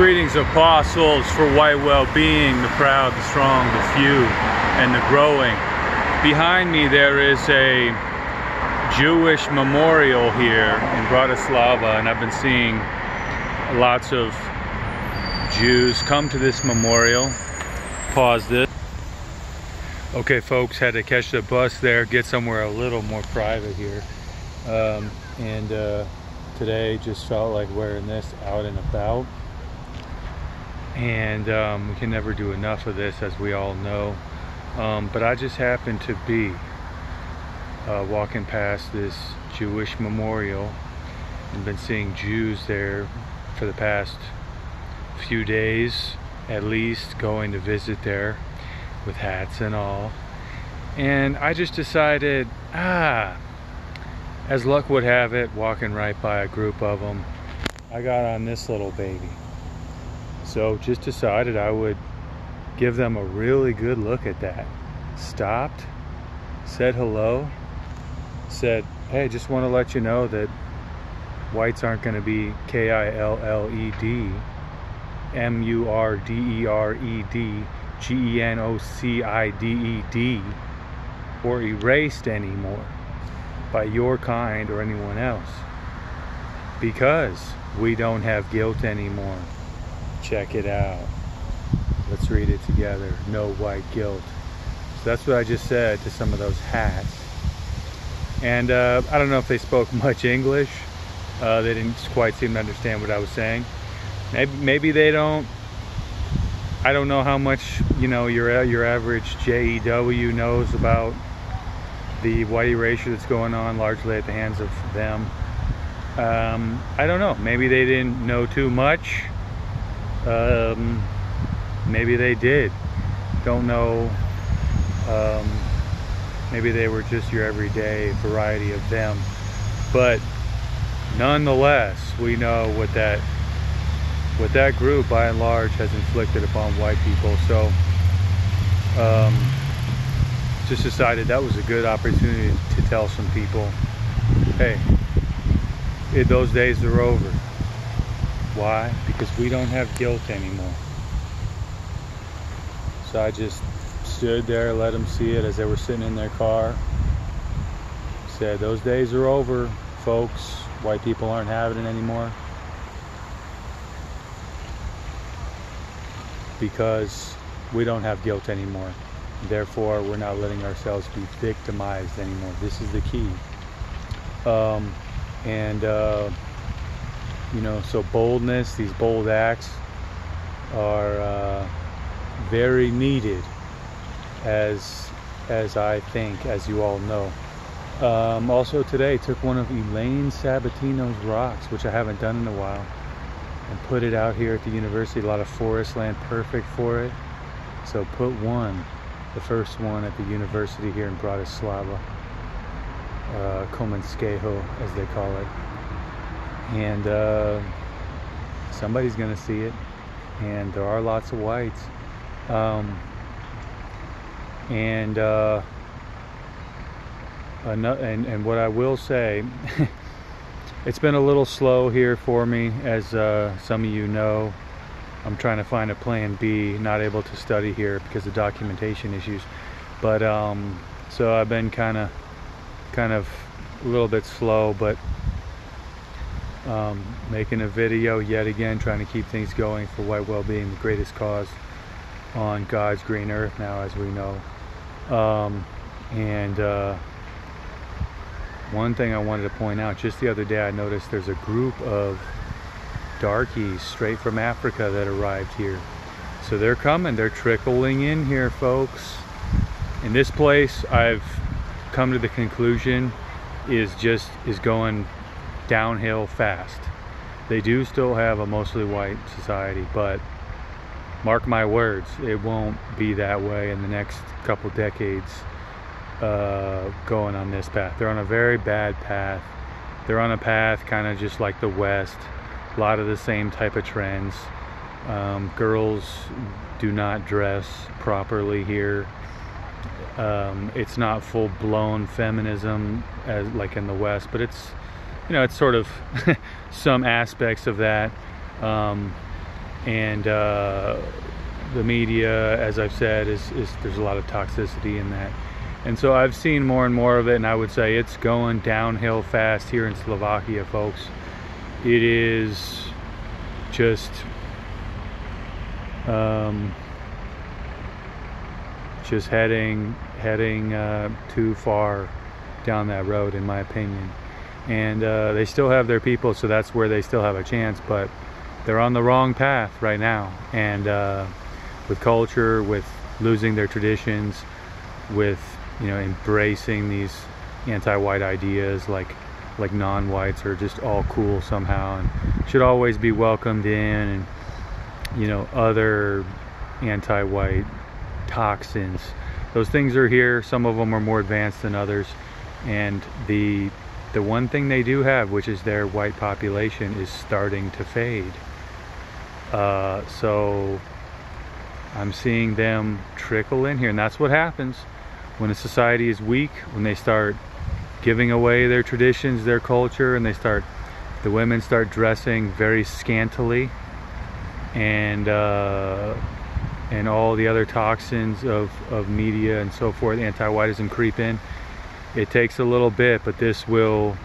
Greetings, apostles, for white well-being, the proud, the strong, the few, and the growing. Behind me there is a Jewish memorial here in Bratislava, and I've been seeing lots of Jews come to this memorial. Pause this. Okay, folks, had to catch the bus there, get somewhere a little more private here. Um, and uh, today just felt like wearing this out and about and um, we can never do enough of this as we all know. Um, but I just happened to be uh, walking past this Jewish memorial and been seeing Jews there for the past few days at least going to visit there with hats and all. And I just decided ah as luck would have it walking right by a group of them I got on this little baby so just decided I would give them a really good look at that. Stopped, said hello, said, hey, just want to let you know that whites aren't going to be K I L L E D, M U R D E R E D, G E N O C I D E D, or erased anymore by your kind or anyone else. Because we don't have guilt anymore. Check it out. Let's read it together. No white guilt. So that's what I just said to some of those hats. And uh, I don't know if they spoke much English. Uh, they didn't quite seem to understand what I was saying. Maybe, maybe they don't. I don't know how much you know your your average JEW knows about the white erasure that's going on largely at the hands of them. Um, I don't know. Maybe they didn't know too much. Um, maybe they did. Don't know. Um, maybe they were just your everyday variety of them. But nonetheless, we know what that what that group by and large has inflicted upon white people. So um, just decided that was a good opportunity to tell some people, hey, those days are over. Why? Because we don't have guilt anymore. So I just stood there, let them see it as they were sitting in their car. Said, those days are over, folks. White people aren't having it anymore. Because we don't have guilt anymore. Therefore, we're not letting ourselves be victimized anymore. This is the key. Um, and uh, you know so boldness these bold acts are uh, very needed as as I think as you all know. Um, also today took one of Elaine Sabatino's rocks which I haven't done in a while and put it out here at the university. A lot of forest land perfect for it. So put one the first one at the university here in Bratislava uh, as they call it and uh, somebody's gonna see it. And there are lots of whites. Um, and, uh, and and what I will say it's been a little slow here for me as uh, some of you know. I'm trying to find a plan B not able to study here because of documentation issues. But um, so I've been kind of kind of a little bit slow but um, making a video yet again trying to keep things going for white well-being the greatest cause on God's green earth now as we know. Um, and uh, one thing I wanted to point out just the other day I noticed there's a group of darkies straight from Africa that arrived here. So they're coming they're trickling in here folks. In this place I've come to the conclusion is just is going downhill fast. They do still have a mostly white society, but mark my words, it won't be that way in the next couple decades uh, going on this path. They're on a very bad path. They're on a path kind of just like the West, a lot of the same type of trends. Um, girls do not dress properly here. Um, it's not full-blown feminism as like in the West, but it's you know, it's sort of some aspects of that. Um, and uh, the media, as I've said, is, is there's a lot of toxicity in that. And so I've seen more and more of it, and I would say it's going downhill fast here in Slovakia, folks. It is just um, just heading heading uh, too far down that road, in my opinion. And uh, they still have their people, so that's where they still have a chance. But they're on the wrong path right now, and uh, with culture, with losing their traditions, with you know embracing these anti-white ideas like like non-whites are just all cool somehow and should always be welcomed in and you know other anti-white toxins. Those things are here. Some of them are more advanced than others. And the the one thing they do have which is their white population is starting to fade uh, so I'm seeing them trickle in here and that's what happens when a society is weak when they start giving away their traditions their culture and they start the women start dressing very scantily and uh, and all the other toxins of, of media and so forth, anti-whiteism creep in. It takes a little bit, but this will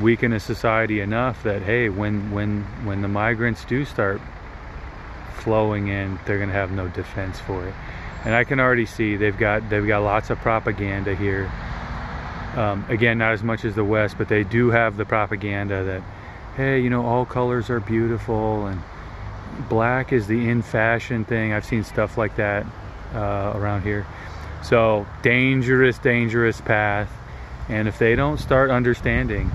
weaken a society enough that hey, when when when the migrants do start flowing in, they're gonna have no defense for it. And I can already see they've got they've got lots of propaganda here. Um, again, not as much as the West, but they do have the propaganda that hey, you know, all colors are beautiful and black is the in fashion thing. I've seen stuff like that uh, around here. So dangerous, dangerous path. And if they don't start understanding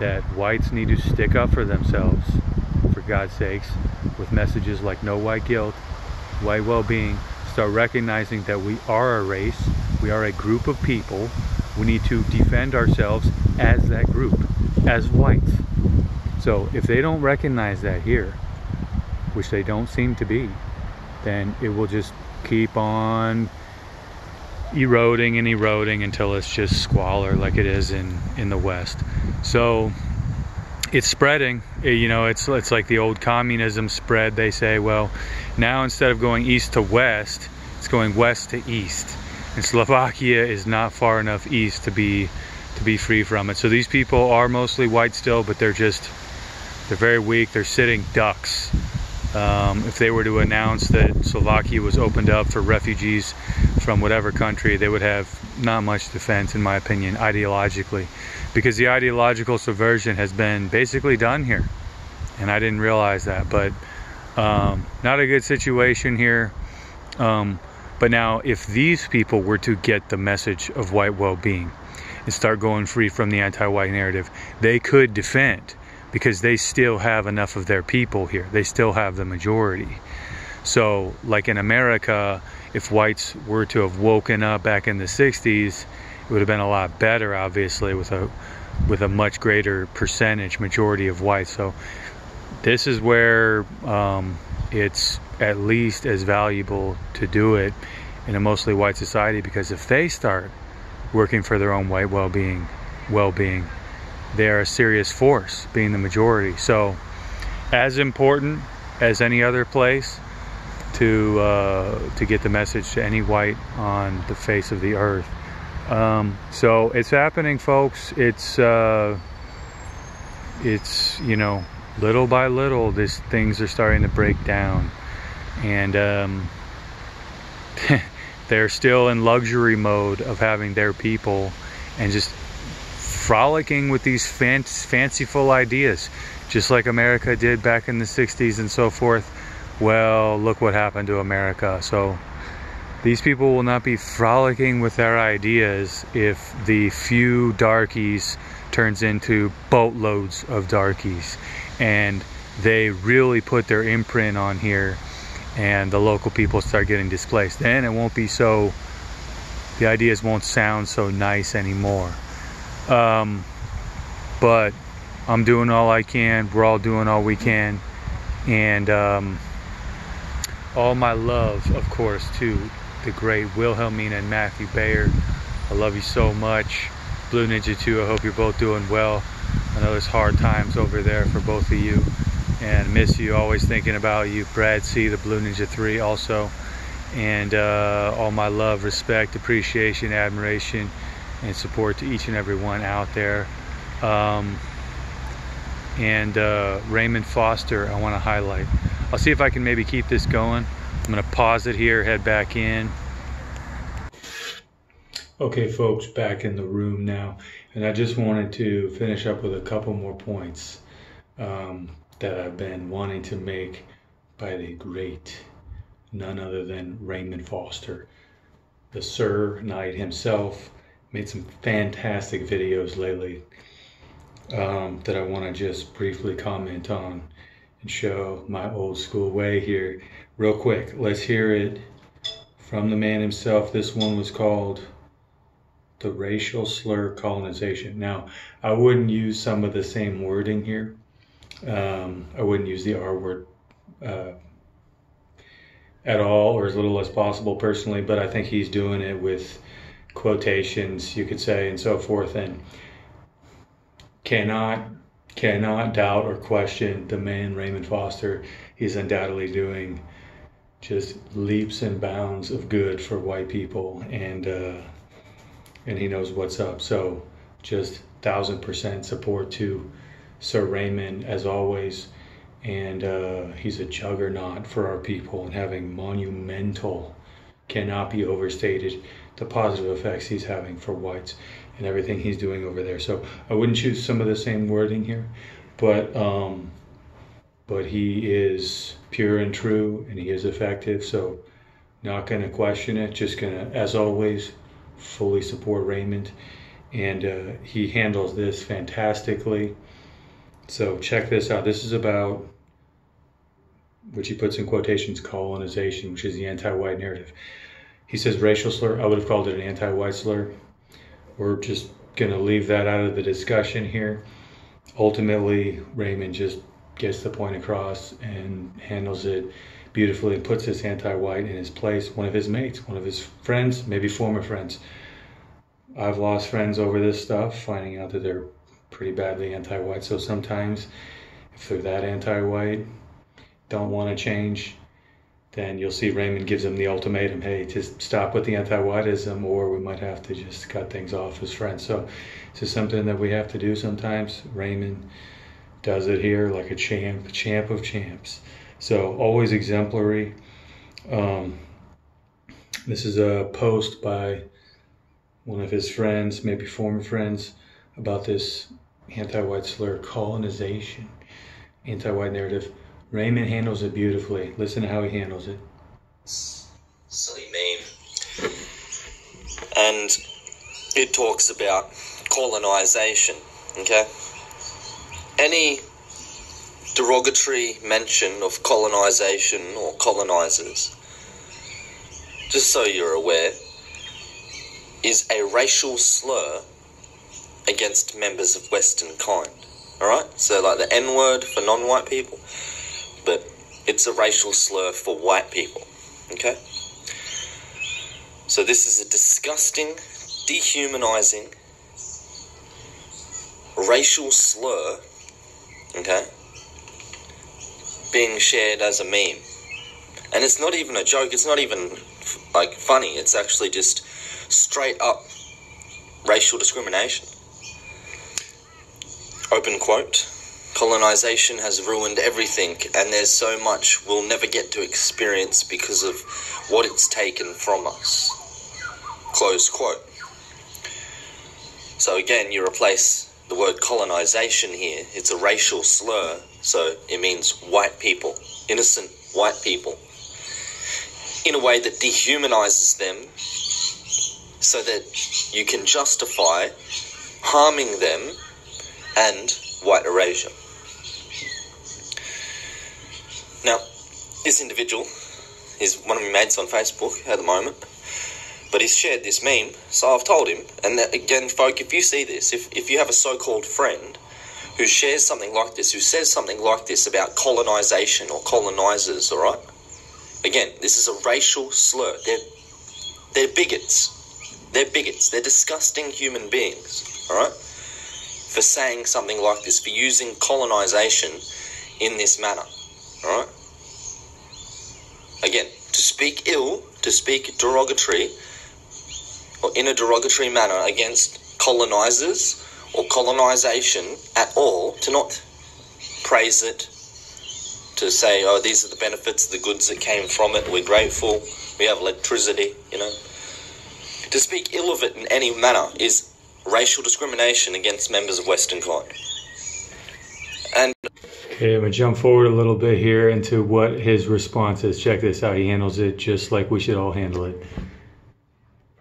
that whites need to stick up for themselves, for God's sakes, with messages like no white guilt, white well-being, start recognizing that we are a race, we are a group of people, we need to defend ourselves as that group, as whites. So if they don't recognize that here, which they don't seem to be, then it will just keep on eroding and eroding until it's just squalor like it is in in the west. So it's spreading. You know it's it's like the old communism spread. They say well now instead of going east to west it's going west to east. And Slovakia is not far enough east to be to be free from it. So these people are mostly white still but they're just they're very weak. They're sitting ducks um, if they were to announce that Slovakia was opened up for refugees from whatever country, they would have not much defense, in my opinion, ideologically, because the ideological subversion has been basically done here, and I didn't realize that. But um, not a good situation here. Um, but now, if these people were to get the message of white well-being and start going free from the anti-white narrative, they could defend because they still have enough of their people here. They still have the majority. So, like in America, if whites were to have woken up back in the 60s, it would have been a lot better, obviously, with a with a much greater percentage majority of whites. So, this is where um, it's at least as valuable to do it in a mostly white society because if they start working for their own white well-being, well-being, they are a serious force, being the majority. So, as important as any other place to uh, to get the message to any white on the face of the earth. Um, so it's happening, folks. It's uh, it's you know little by little, these things are starting to break down, and um, they're still in luxury mode of having their people and just frolicking with these fan fanciful ideas, just like America did back in the 60s and so forth. Well, look what happened to America. So these people will not be frolicking with their ideas if the few darkies turns into boatloads of darkies and they really put their imprint on here and the local people start getting displaced then it won't be so the ideas won't sound so nice anymore um, but I'm doing all I can. We're all doing all we can. And um, all my love, of course, to the great Wilhelmina and Matthew Bayer. I love you so much. Blue Ninja 2, I hope you're both doing well. I know there's hard times over there for both of you. And miss you, always thinking about you. Brad C, the Blue Ninja 3 also. And uh, all my love, respect, appreciation, admiration, and support to each and every one out there. Um, and uh, Raymond Foster, I want to highlight. I'll see if I can maybe keep this going. I'm going to pause it here, head back in. Okay, folks, back in the room now. And I just wanted to finish up with a couple more points um, that I've been wanting to make by the great, none other than Raymond Foster, the Sir Knight himself. Made some fantastic videos lately um, that I want to just briefly comment on and show my old school way here. Real quick, let's hear it from the man himself. This one was called The Racial Slur Colonization. Now, I wouldn't use some of the same wording here. Um, I wouldn't use the R word uh, at all or as little as possible personally, but I think he's doing it with quotations, you could say, and so forth. And cannot cannot doubt or question the man Raymond Foster. He's undoubtedly doing just leaps and bounds of good for white people, and uh, and he knows what's up. So just thousand percent support to Sir Raymond as always, and uh, he's a juggernaut for our people and having monumental, cannot be overstated, the positive effects he's having for whites and everything he's doing over there. So I wouldn't choose some of the same wording here, but um, but he is pure and true, and he is effective. So not going to question it. Just going to, as always, fully support Raymond, and uh, he handles this fantastically. So check this out. This is about which he puts in quotations colonization, which is the anti-white narrative. He says racial slur. I would have called it an anti-white slur we're just going to leave that out of the discussion here. Ultimately, Raymond just gets the point across and handles it beautifully and puts this anti-white in his place. One of his mates, one of his friends, maybe former friends. I've lost friends over this stuff, finding out that they're pretty badly anti-white. So sometimes, if they're that anti-white, don't want to change, then you'll see Raymond gives him the ultimatum hey, just stop with the anti whiteism, or we might have to just cut things off as friends. So, this is something that we have to do sometimes. Raymond does it here like a champ, champ of champs. So, always exemplary. Um, this is a post by one of his friends, maybe former friends, about this anti white slur colonization, anti white narrative. Raymond handles it beautifully. Listen to how he handles it. Silly meme. And it talks about colonization, okay? Any derogatory mention of colonization or colonizers, just so you're aware, is a racial slur against members of Western kind. Alright? So, like the N word for non white people but it's a racial slur for white people. Okay? So this is a disgusting, dehumanizing racial slur, okay, being shared as a meme. And it's not even a joke, it's not even like funny, it's actually just straight up racial discrimination. Open quote colonization has ruined everything, and there's so much we'll never get to experience because of what it's taken from us. Close quote. So again, you replace the word colonization here, it's a racial slur, so it means white people, innocent white people, in a way that dehumanizes them so that you can justify harming them and white erasure. Now, this individual is one of my mates on Facebook at the moment, but he's shared this meme, so I've told him, and again, folk, if you see this, if, if you have a so called friend who shares something like this, who says something like this about colonization or colonizers, alright? Again, this is a racial slur. They're, they're bigots. They're bigots. They're disgusting human beings, alright? For saying something like this, for using colonization in this manner. Alright? Again, to speak ill, to speak derogatory, or in a derogatory manner against colonizers or colonization at all, to not praise it, to say, oh, these are the benefits, the goods that came from it, we're grateful, we have electricity, you know. To speak ill of it in any manner is racial discrimination against members of Western kind. Okay, I'm gonna jump forward a little bit here into what his response is. Check this out. He handles it just like we should all handle it.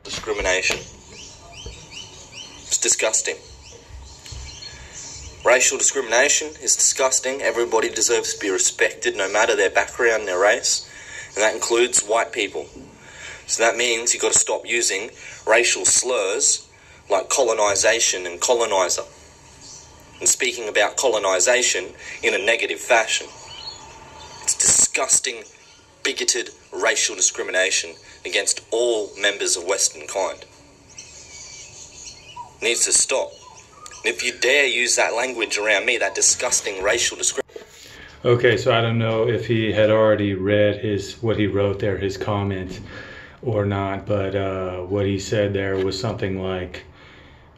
Discrimination. It's disgusting. Racial discrimination is disgusting. Everybody deserves to be respected no matter their background, their race, and that includes white people. So that means you've got to stop using racial slurs like colonization and colonizer. And speaking about colonization in a negative fashion. It's disgusting, bigoted racial discrimination against all members of Western kind. It needs to stop. And if you dare use that language around me, that disgusting racial discrimination. Okay, so I don't know if he had already read his what he wrote there, his comment, or not, but uh, what he said there was something like,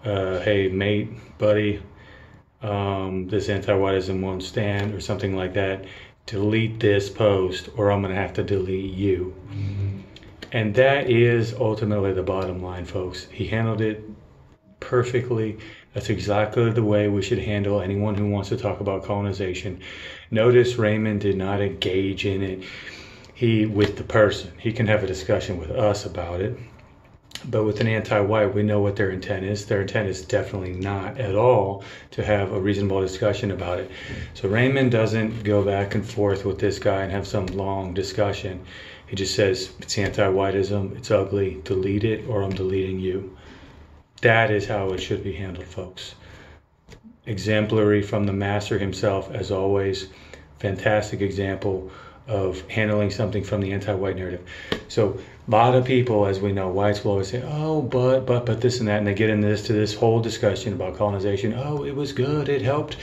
uh, "Hey, mate, buddy, um, this anti-whiteism won't stand," or something like that. Delete this post, or I'm gonna have to delete you. And that is ultimately the bottom line, folks. He handled it perfectly. That's exactly the way we should handle anyone who wants to talk about colonization. Notice Raymond did not engage in it. He with the person. He can have a discussion with us about it. But with an anti-white, we know what their intent is. Their intent is definitely not at all to have a reasonable discussion about it. So Raymond doesn't go back and forth with this guy and have some long discussion. He just says it's anti-whiteism, it's ugly, delete it, or I'm deleting you. That is how it should be handled, folks. Exemplary from the master himself, as always. Fantastic example of handling something from the anti-white narrative. So a lot of people, as we know, whites will always say, "Oh, but, but, but this and that," and they get into this to this whole discussion about colonization. Oh, it was good. It helped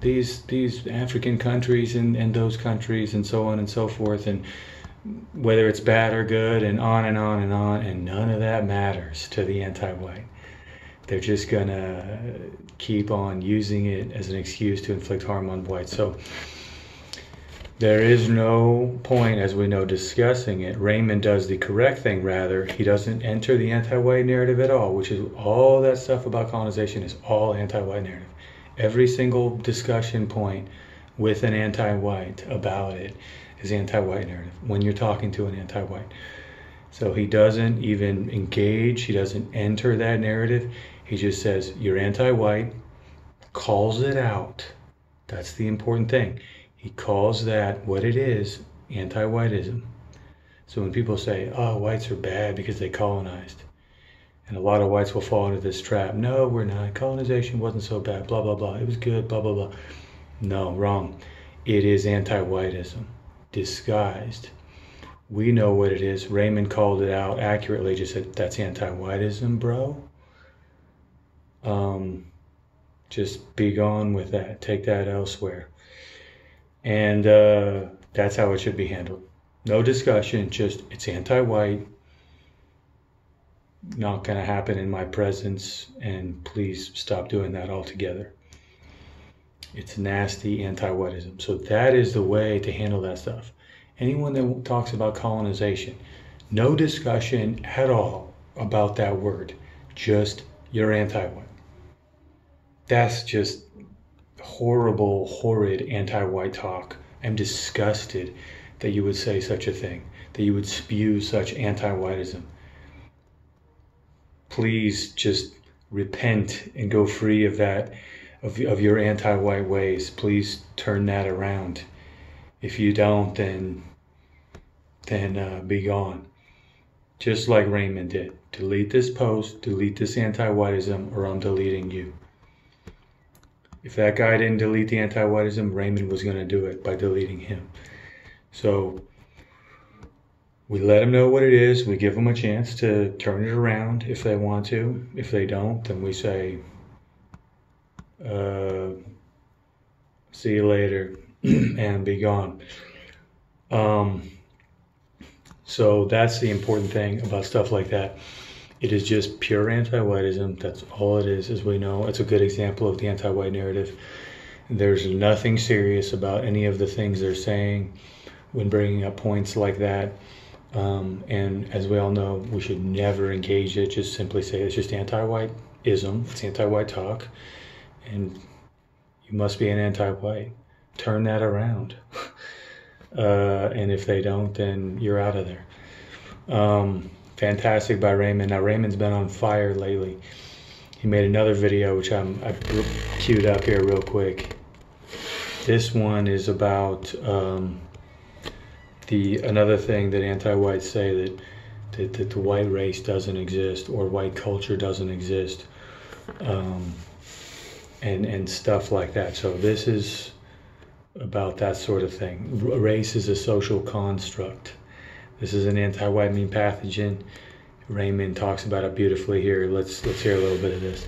these these African countries and, and those countries and so on and so forth and whether it's bad or good and on and on and on and none of that matters to the anti-white they're just gonna keep on using it as an excuse to inflict harm on whites. So there is no point, as we know, discussing it. Raymond does the correct thing, rather. He doesn't enter the anti white narrative at all, which is all that stuff about colonization is all anti white narrative. Every single discussion point with an anti white about it is anti white narrative when you're talking to an anti white. So he doesn't even engage, he doesn't enter that narrative. He just says, You're anti white, calls it out. That's the important thing. He calls that what it is anti whiteism. So when people say, Oh, whites are bad because they colonized, and a lot of whites will fall into this trap. No, we're not. Colonization wasn't so bad, blah, blah, blah. It was good, blah, blah, blah. No, wrong. It is anti whiteism disguised. We know what it is. Raymond called it out accurately, just said, That's anti whiteism, bro um, just be gone with that. Take that elsewhere. And uh, that's how it should be handled. No discussion, just it's anti white. Not going to happen in my presence, and please stop doing that altogether. It's nasty anti whiteism. So, that is the way to handle that stuff. Anyone that talks about colonization, no discussion at all about that word, just you're anti white that's just horrible, horrid anti white talk. I'm disgusted that you would say such a thing, that you would spew such anti whiteism. Please just repent and go free of that, of, of your anti white ways. Please turn that around. If you don't, then, then uh, be gone. Just like Raymond did. Delete this post, delete this anti whiteism, or I'm deleting you. If that guy didn't delete the anti-whiteism, Raymond was going to do it by deleting him. So we let them know what it is. We give them a chance to turn it around if they want to. If they don't, then we say, uh, see you later. and be gone. Um, so that's the important thing about stuff like that. It is just pure anti-whiteism. That's all it is, as we know. It's a good example of the anti-white narrative. There's nothing serious about any of the things they're saying when bringing up points like that. Um, and as we all know, we should never engage it. Just simply say it's just anti-whiteism. It's anti-white talk, and you must be an anti-white. Turn that around. Uh, and if they don't, then you're out of there. Um, fantastic by Raymond. Now Raymond's been on fire lately. He made another video which I'm I queued up here real quick. This one is about um, the another thing that anti-whites say that, that that the white race doesn't exist or white culture doesn't exist, um, and and stuff like that. So this is about that sort of thing. Race is a social construct. This is an anti-white meme pathogen. Raymond talks about it beautifully here. Let's let's hear a little bit of this.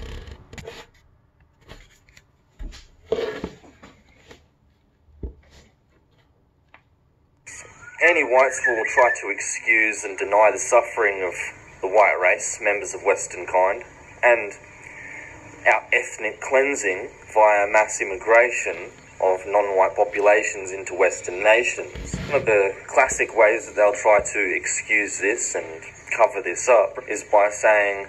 Any whites will try to excuse and deny the suffering of the white race, members of Western kind, and our ethnic cleansing via mass immigration of non-white populations into Western nations. One of the classic ways that they'll try to excuse this and cover this up is by saying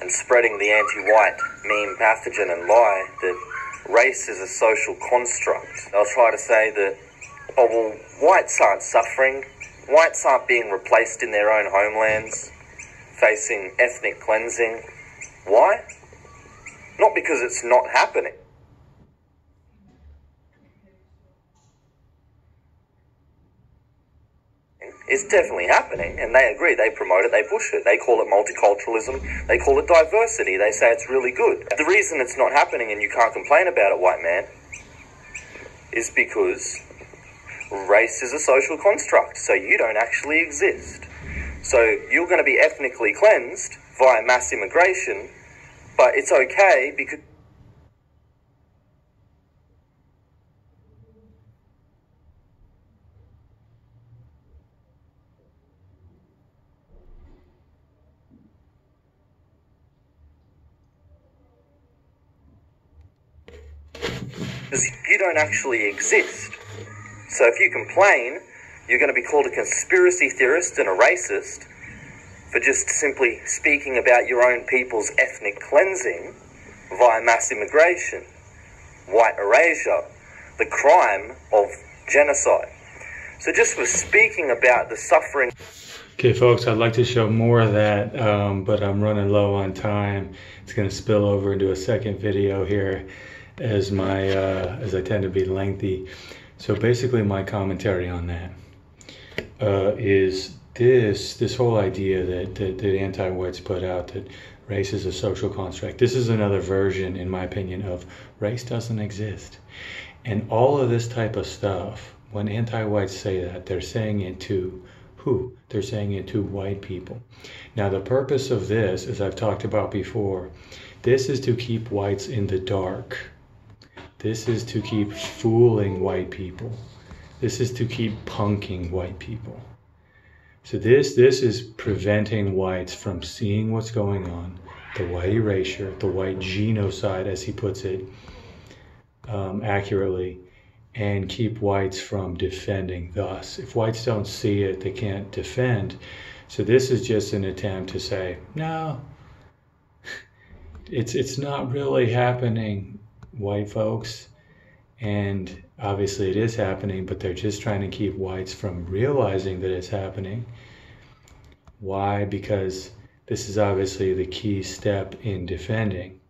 and spreading the anti-white meme pathogen and lie that race is a social construct. They'll try to say that, oh well, whites aren't suffering, whites aren't being replaced in their own homelands, facing ethnic cleansing. Why? Not because it's not happening. It's definitely happening, and they agree. They promote it, they push it. They call it multiculturalism, they call it diversity. They say it's really good. The reason it's not happening and you can't complain about it, white man, is because race is a social construct, so you don't actually exist. So you're going to be ethnically cleansed via mass immigration, but it's okay because. Because you don't actually exist. So if you complain, you're going to be called a conspiracy theorist and a racist for just simply speaking about your own people's ethnic cleansing via mass immigration, white erasure, the crime of genocide. So just for speaking about the suffering. Okay, folks, I'd like to show more of that, um, but I'm running low on time. It's going to spill over into a second video here as my uh, as I tend to be lengthy. So basically, my commentary on that uh, is this this whole idea that, that, that anti-whites put out that race is a social construct. This is another version, in my opinion, of race doesn't exist. And all of this type of stuff, when anti-whites say that, they're saying it to who? They're saying it to white people. Now, the purpose of this, as I've talked about before, this is to keep whites in the dark this is to keep fooling white people. This is to keep punking white people. So this this is preventing whites from seeing what's going on, the white erasure, the white genocide, as he puts it um, accurately, and keep whites from defending. Thus, if whites don't see it, they can't defend. So this is just an attempt to say, no, it's it's not really happening white folks. And obviously it is happening, but they're just trying to keep whites from realizing that it's happening. Why? Because this is obviously the key step in defending.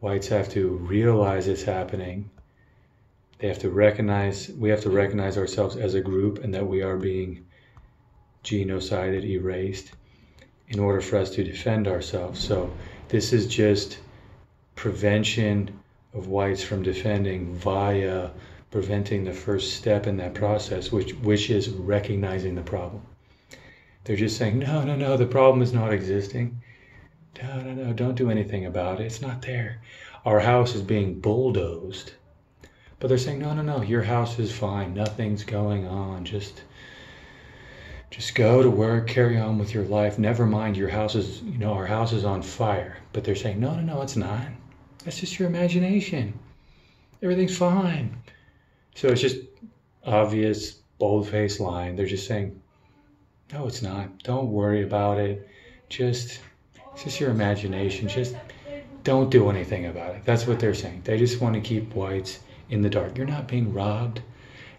Whites have to realize it's happening. They have to recognize, we have to recognize ourselves as a group and that we are being genocided, erased, in order for us to defend ourselves. So this is just prevention of whites from defending via preventing the first step in that process, which, which is recognizing the problem. They're just saying, no, no, no, the problem is not existing. No, no, no, don't do anything about it. It's not there. Our house is being bulldozed But they're saying, no, no, no, your house is fine. Nothing's going on. Just just go to work, carry on with your life. Never mind your house is, you know, our house is on fire. But they're saying, no, no, no, it's not. That's just your imagination. Everything's fine. So it's just obvious, bold faced line. They're just saying, no, it's not. Don't worry about it. Just, it's just your imagination. Just don't do anything about it. That's what they're saying. They just want to keep whites in the dark. You're not being robbed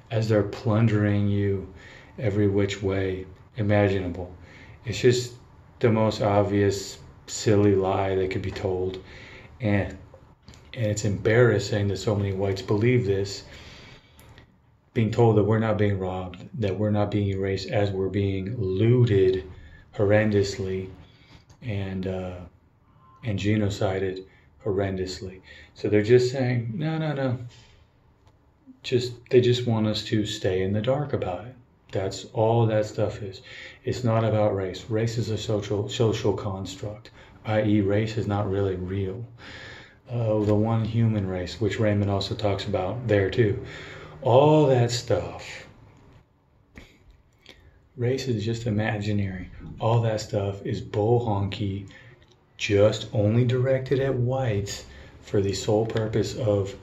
as they're plundering you every which way imaginable. It's just the most obvious, silly lie that could be told. And and it's embarrassing that so many whites believe this, being told that we're not being robbed, that we're not being erased as we're being looted horrendously and uh, and genocided horrendously. So they're just saying, no, no, no. Just they just want us to stay in the dark about it. That's all that stuff is. It's not about race. Race is a social social construct, i.e., race is not really real. Uh, the one human race, which Raymond also talks about there too. All that stuff. Race is just imaginary. All that stuff is bull honky, just only directed at whites for the sole purpose of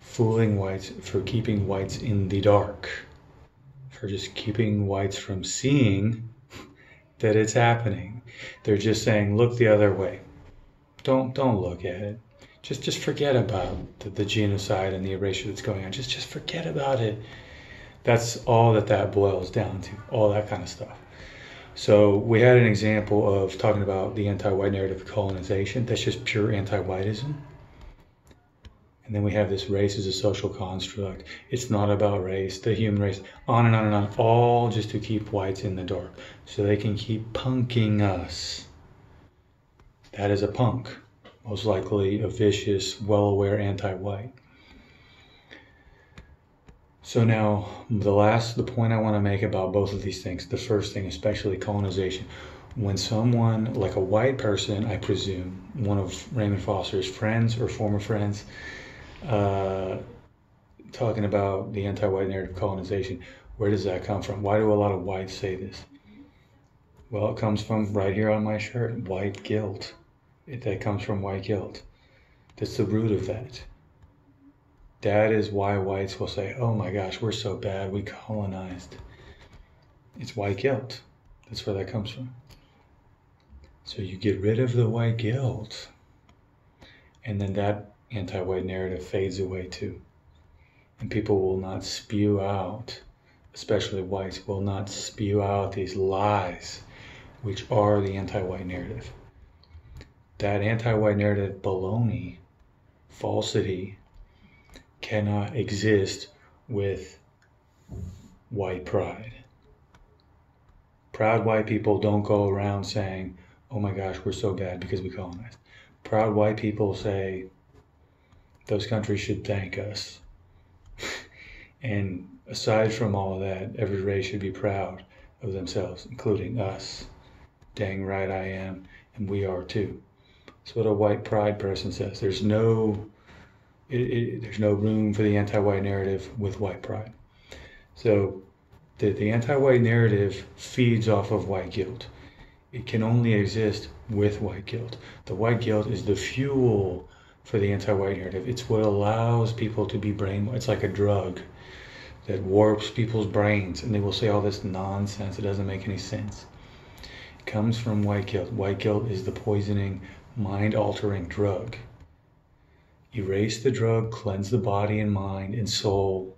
fooling whites, for keeping whites in the dark for just keeping whites from seeing that it's happening. They're just saying, look the other way. Don't don't look at it. Just just forget about the, the genocide and the erasure that's going on. Just just forget about it. That's all that that boils down to. All that kind of stuff. So we had an example of talking about the anti-white narrative of colonization. That's just pure anti-whiteism. And then we have this race as a social construct. It's not about race, the human race, on and on and on, all just to keep whites in the dark so they can keep punking us. That is a punk, most likely a vicious, well aware anti white. So now the last the point I want to make about both of these things, the first thing, especially colonization, when someone like a white person, I presume, one of Raymond Foster's friends or former friends, uh, talking about the anti-white narrative colonization. Where does that come from? Why do a lot of whites say this? Well, it comes from right here on my shirt, white guilt. That comes from white guilt. That's the root of that. That is why whites will say, oh my gosh, we're so bad, we colonized. It's white guilt. That's where that comes from. So you get rid of the white guilt, and then that anti-white narrative fades away too. And people will not spew out, especially whites, will not spew out these lies, which are the anti-white narrative. That anti-white narrative baloney, falsity, cannot exist with white pride. Proud white people don't go around saying, oh my gosh, we're so bad because we colonized. Proud white people say, those countries should thank us. and aside from all of that, every race should be proud of themselves, including us. Dang right I am, and we are too. That's what a white pride person says. There's no, it, it, there's no room for the anti-white narrative with white pride. So, the, the anti-white narrative feeds off of white guilt. It can only exist with white guilt. The white guilt is the fuel for the anti-white narrative. It's what allows people to be brain. It's like a drug that warps people's brains, and they will say all this nonsense. It doesn't make any sense. It comes from white guilt. White guilt is the poisoning, mind-altering drug. Erase the drug, cleanse the body and mind and soul,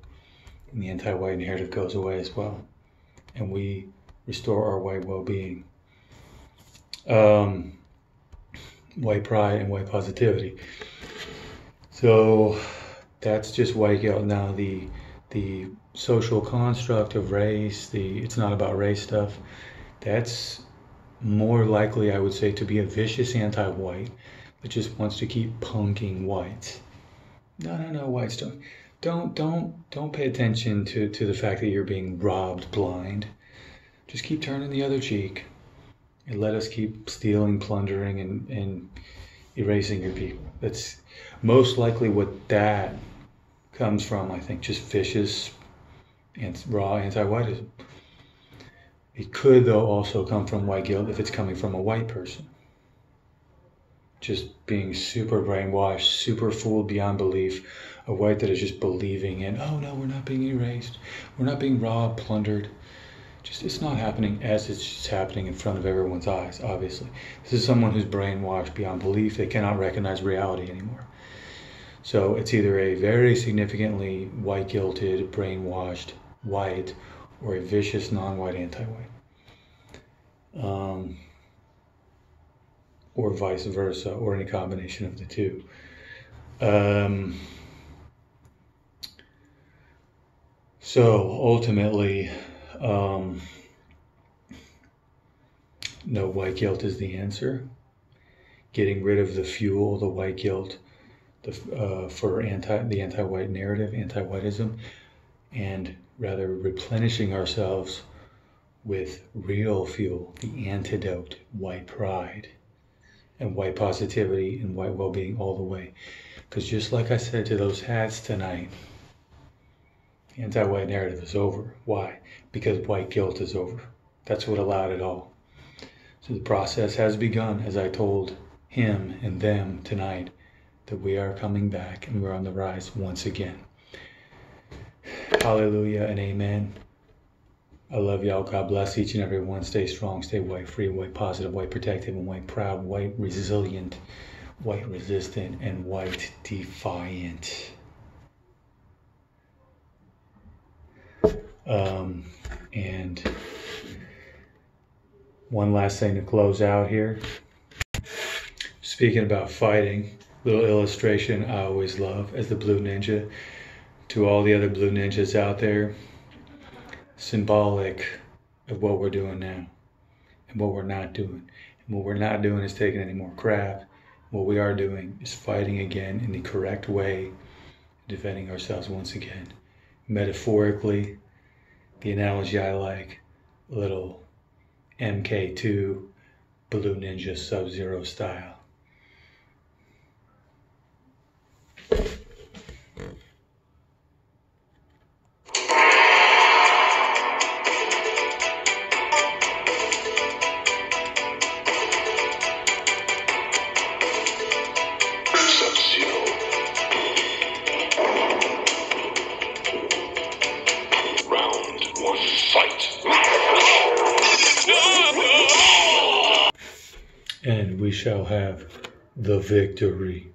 and the anti-white narrative goes away as well, and we restore our white well-being. Um, white pride and white positivity. So that's just white guilt. Now the the social construct of race, the it's not about race stuff. That's more likely, I would say, to be a vicious anti-white that just wants to keep punking whites. No, no, no, whites don't. Don't don't don't pay attention to, to the fact that you're being robbed blind. Just keep turning the other cheek and let us keep stealing, plundering, and, and erasing your people. That's most likely what that comes from, I think, just vicious and raw anti-whiteism. It could, though, also come from white guilt if it's coming from a white person. Just being super brainwashed, super fooled beyond belief. A white that is just believing in, oh no, we're not being erased. We're not being robbed, plundered. Just it's not happening as it's just happening in front of everyone's eyes, obviously. This is someone who's brainwashed beyond belief. They cannot recognize reality anymore. So it's either a very significantly white guilted, brainwashed white or a vicious non-white anti-white. Um, or vice versa, or any combination of the two. Um, so ultimately, um, no white guilt is the answer. Getting rid of the fuel, the white guilt, the, uh, for anti the anti-white narrative, anti-whiteism, and rather replenishing ourselves with real fuel, the antidote, white pride, and white positivity and white well-being all the way. Because just like I said to those hats tonight, the anti-white narrative is over. Why? Because white guilt is over. That's what allowed it all. So the process has begun, as I told him and them tonight, that we are coming back and we're on the rise once again. Hallelujah and amen. I love y'all. God bless each and every one. Stay strong, stay white free, white positive, white protective, and white proud, white resilient, white resistant, and white defiant. Um, and one last thing to close out here. Speaking about fighting, little illustration I always love as the Blue Ninja to all the other blue ninjas out there, symbolic of what we're doing now and what we're not doing. And what we're not doing is taking any more crap. What we are doing is fighting again in the correct way, defending ourselves once again. Metaphorically, the analogy I like, little MK2 Blue Ninja Sub Zero style. Shall have the victory.